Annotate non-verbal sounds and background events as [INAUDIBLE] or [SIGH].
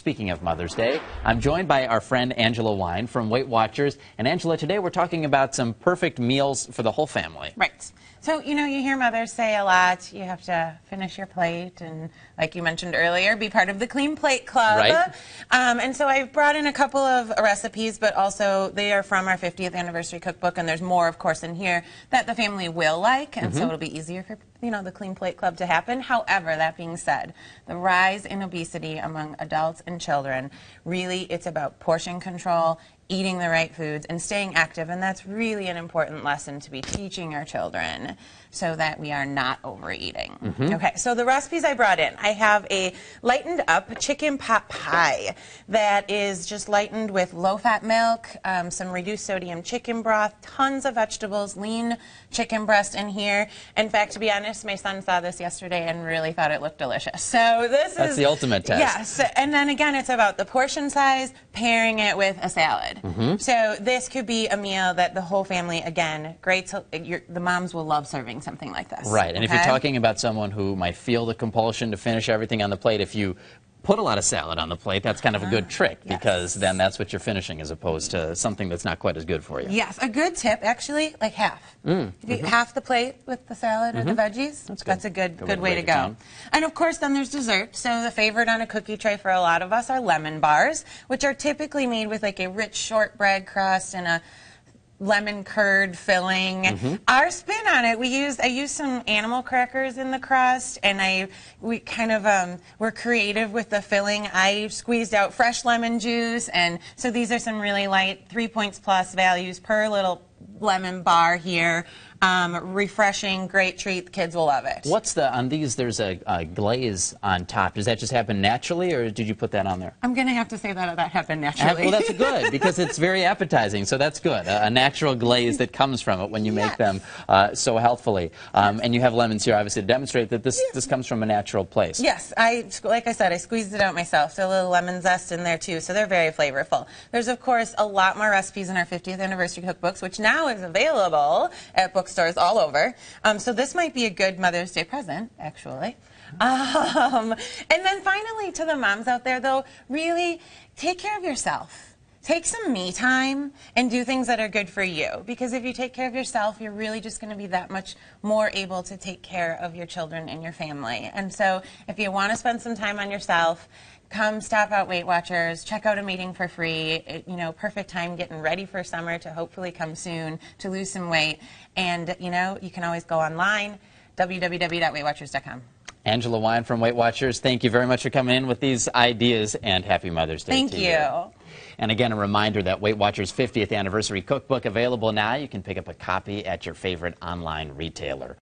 speaking of Mother's Day, I'm joined by our friend Angela Wein from Weight Watchers. And Angela, today we're talking about some perfect meals for the whole family. Right. So, you know, you hear mothers say a lot, you have to finish your plate and, like you mentioned earlier, be part of the Clean Plate Club. Right. Um, and so I've brought in a couple of recipes, but also they are from our 50th anniversary cookbook, and there's more, of course, in here that the family will like, and so it'll be easier for, you know, the Clean Plate Club to happen. However, that being said, the rise in obesity among adults and children, really, it's about portion control eating the right foods and staying active and that's really an important lesson to be teaching our children so that we are not overeating. Okay so the recipes i brought in i have a lightened up chicken pot pie that is just lightened with low fat milk um, some reduced sodium chicken broth tons of vegetables lean chicken breast in here. In fact to be honest my son saw this yesterday and really thought it looked delicious so this That's is the ultimate test. yes and then again it's about the portion size pairing it with a salad Mm-hmm. so this could be a meal that the whole family, again, great. To, your, the moms will love serving something like this. Right. And if you're talking about someone who might feel the compulsion to finish everything on the plate, if you put a lot of salad on the plate, that's kind of a good trick yes. because then that's what you're finishing as opposed to something that's not quite as good for you. Yes, a good tip, actually, like half. Mm, you eat half the plate with the salad or the veggies, mm-hmm. good. a good, Good good, way to way break to go. down. And of course, then there's dessert. So the favorite on a cookie tray for a lot of us are lemon bars, which are typically made with like a rich shortbread crust and a lemon curd filling. Mm-hmm. Our spin on it, we used I used some animal crackers in the crust, and I we kind of um, were creative with the filling. I squeezed out fresh lemon juice, and so these are some really light three points plus values per little lemon bar here. Um, refreshing, great treat. The kids will love it. What's the, on these, there's a, a glaze on top. Does that just happen naturally or did you put that on there? I'm gonna have to say that that happened naturally. Well, that's good [LAUGHS] because it's very appetizing, so that's good. A, a natural glaze that comes from it when you make them uh, so healthfully. Um, and you have lemons here, obviously, to demonstrate that this, this comes from a natural place. Yes, I like I said, I squeezed it out myself. So a little lemon zest in there too. So they're very flavorful. There's of course a lot more recipes in our 50th anniversary cookbooks, which now is available at bookstores all over. Um, so this might be a good Mother's Day present, actually. Um, and then finally, to the moms out there, though, really take care of yourself. Take some me time and do things that are good for you. Because if you take care of yourself, you're really just going to be that much more able to take care of your children and your family. And so if you want to spend some time on yourself, come stop out Weight Watchers, check out a meeting for free. It, you know, perfect time getting ready for summer to hopefully come soon to lose some weight. And, you know, you can always go online, www.weightwatchers.com. Angela Wein from Weight Watchers, thank you very much for coming in with these ideas and happy Mother's Day Thank to you. And again, a reminder that Weight Watchers 50th Anniversary Cookbook available now. You can pick up a copy at your favorite online retailer.